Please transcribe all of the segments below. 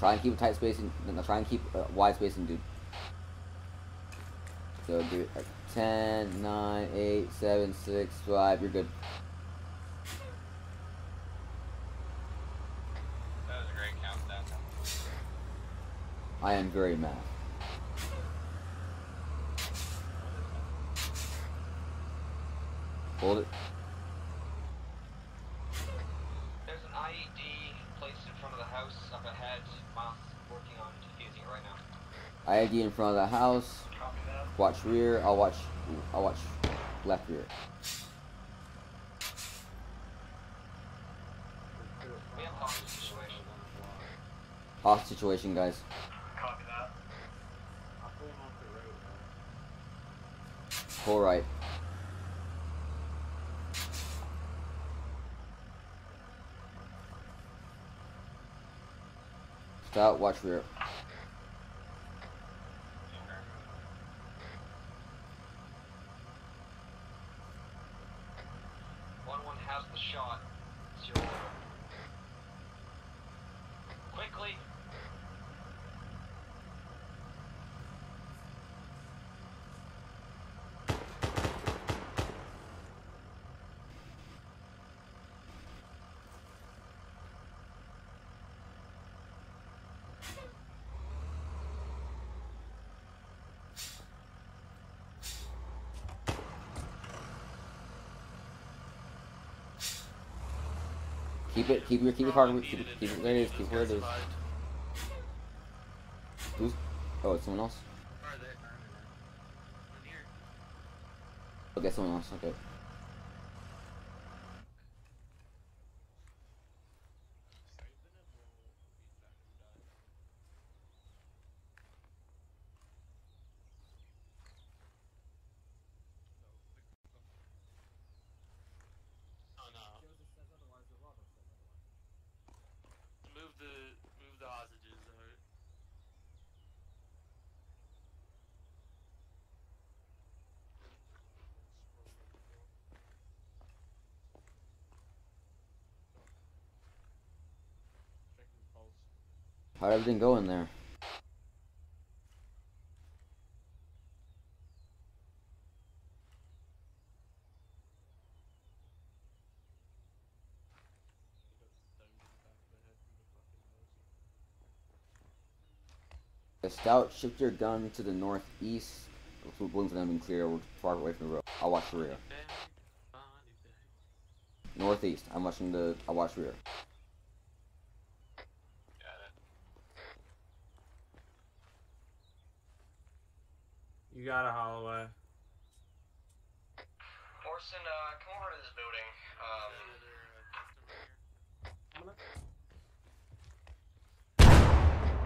Try and keep a tight spacing. No, try and keep a wide spacing, dude. So do it at 10, 9, 8, 7, 6, 5. You're good. That was a great countdown. I am very mad. Hold it. There's an IED placed in front of the house up ahead. Miles working on defusing it right now. IED in front of the house. Copy that. Watch rear. I'll watch. I'll watch left rear. We have hostage situation. Off situation, guys. Copy that. Pull right. Stop. Watch rear. One one has the shot. Quickly. Keep it. Keep your. Keep it hard. Keep it. Keep it. There it is. Keep it where it is. Who's? Oh, it's someone else. Okay, someone else. Okay. Move the move the hostages. Alright. How'd everything go in there? The scout, shift your gun to the northeast. We're waiting for them to be clear. We're far away from the road. I'll watch the rear. Northeast. I'm watching the. I'll watch rear. You got a Holloway. Orson, uh, come over to this building. Um,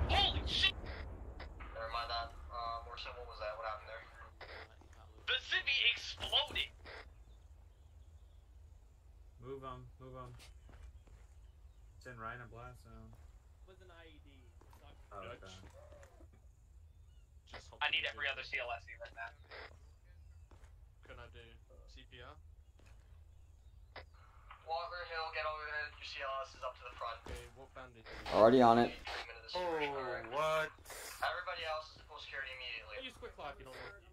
Holy shit! Never mind that. Orson, what was that? What happened there? The city exploded! Move him, move him. It's in Rhino Blast zone. With an IED. It's Oh, okay. Just I need every other CLS right now. Can I do CPR? Walker Hill, get over there. Your CLS is up to the front. Okay, what bandage? Already on it. Treatment of the situation. Oh, Alright. what? Everybody else is to full security immediately. use quick lock, you don't work.